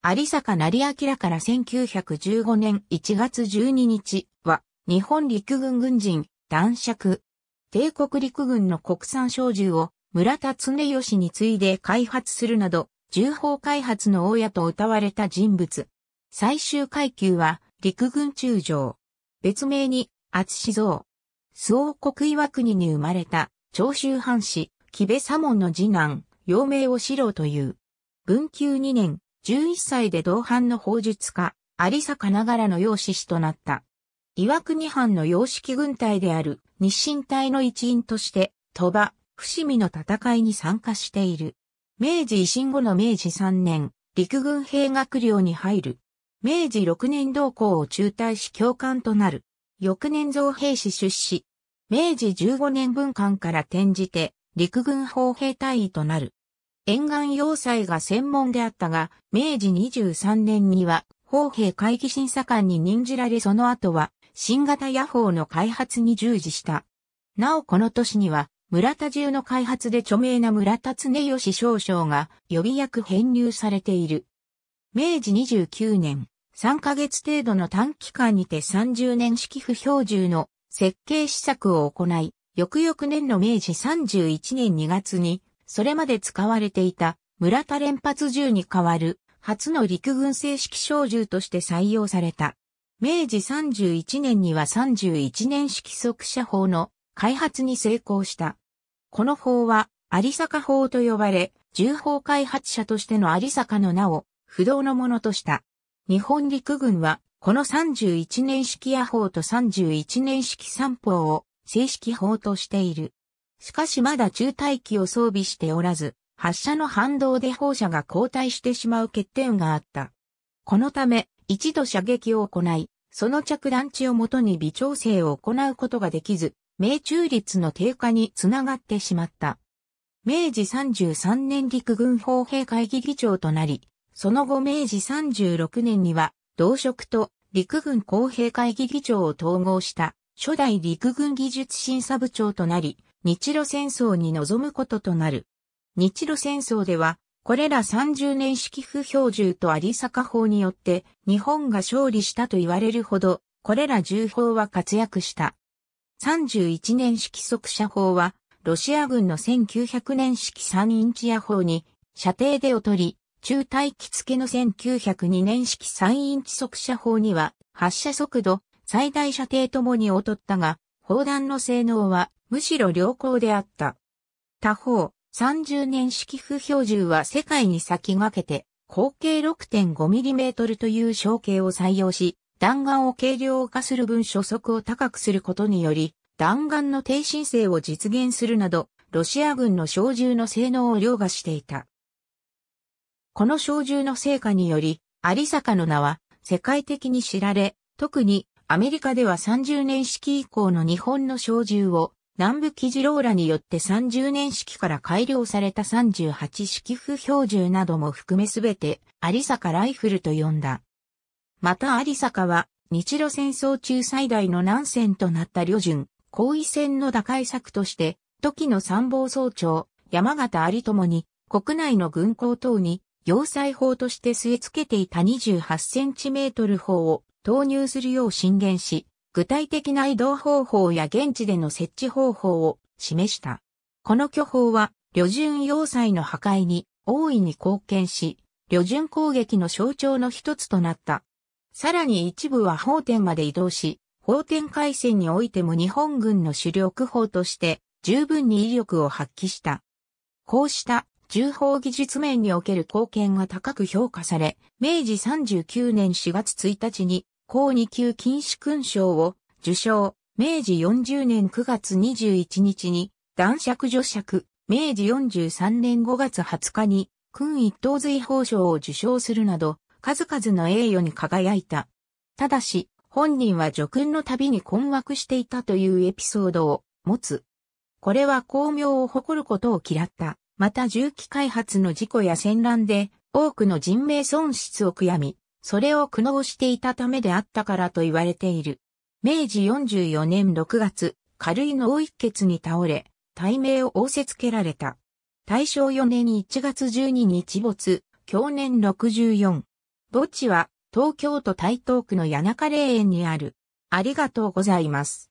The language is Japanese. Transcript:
有坂成明から1915年1月12日は、日本陸軍軍人、男爵。帝国陸軍の国産小銃を村田常義に次いで開発するなど、銃砲開発の大家と謳われた人物。最終階級は陸軍中将。別名に、厚志蔵。周王国岩国に生まれた、長州藩士、木部左門の次男、陽明を四郎という。文久2年、11歳で同藩の法術家、有坂ながらの養子師となった。岩国藩の洋式軍隊である日清隊の一員として、鳥羽、伏見の戦いに参加している。明治維新後の明治3年、陸軍兵学寮に入る。明治6年同校を中退し教官となる。翌年造兵士出資。明治15年文官から転じて陸軍砲兵隊員となる。沿岸要塞が専門であったが、明治23年には、砲兵会議審査官に任じられその後は、新型野砲の開発に従事した。なおこの年には、村田銃の開発で著名な村田常義少将が予備役編入されている。明治29年、3ヶ月程度の短期間にて30年式不標準の設計施策を行い、翌々年の明治31年2月にそれまで使われていた村田連発銃に代わる初の陸軍正式小銃として採用された。明治31年には31年式速射砲の開発に成功した。この砲は有坂砲と呼ばれ、銃砲開発者としての有坂の名を不動のものとした。日本陸軍はこの31年式野砲と31年式三砲を正式砲としている。しかしまだ中待機を装備しておらず、発射の反動で砲車が後退してしまう欠点があった。このため、一度射撃を行い、その着弾地をもとに微調整を行うことができず、命中率の低下につながってしまった。明治33年陸軍砲兵会議議長となり、その後明治36年には、同職と陸軍公兵会議議長を統合した初代陸軍技術審査部長となり、日露戦争に臨むこととなる。日露戦争では、これら30年式不標準と有坂法によって日本が勝利したと言われるほど、これら重砲は活躍した。31年式速射砲は、ロシア軍の1900年式3インチ野砲に射程で劣り、中待機付けの1902年式3インチ速射砲には発射速度、最大射程ともに劣ったが、砲弾の性能はむしろ良好であった。他方、30年式不標準は世界に先駆けて、口径 6.5mm という小径を採用し、弾丸を軽量化する分初速を高くすることにより、弾丸の低進性を実現するなど、ロシア軍の小銃の性能を凌駕していた。この小銃の成果により、有坂の名は世界的に知られ、特にアメリカでは30年式以降の日本の小銃を南部キジローラによって30年式から改良された38式不標準なども含めすべて有坂ライフルと呼んだ。また有坂は日露戦争中最大の難戦となった旅順、後位戦の打開策として、時の参謀総長、山形有友に国内の軍港等に要塞砲として据え付けていた28センチメートル砲を投入するよう進言し、具体的な移動方法や現地での設置方法を示した。この巨砲は、旅順要塞の破壊に大いに貢献し、旅順攻撃の象徴の一つとなった。さらに一部は法天まで移動し、法天海戦においても日本軍の主力砲として十分に威力を発揮した。こうした重砲技術面における貢献が高く評価され、明治39年4月1日に高二級金士勲章を受章、明治40年9月21日に男爵女爵、明治43年5月20日に勲一等随宝章を受章するなど、数々の栄誉に輝いた。ただし、本人は叙勲の旅に困惑していたというエピソードを持つ。これは巧妙を誇ることを嫌った。また重機開発の事故や戦乱で多くの人命損失を悔やみ、それを苦悩していたためであったからと言われている。明治44年6月、軽い脳一血に倒れ、体名を仰せつけられた。大正4年1月12日没、去年64。墓地は東京都台東区の谷中霊園にある。ありがとうございます。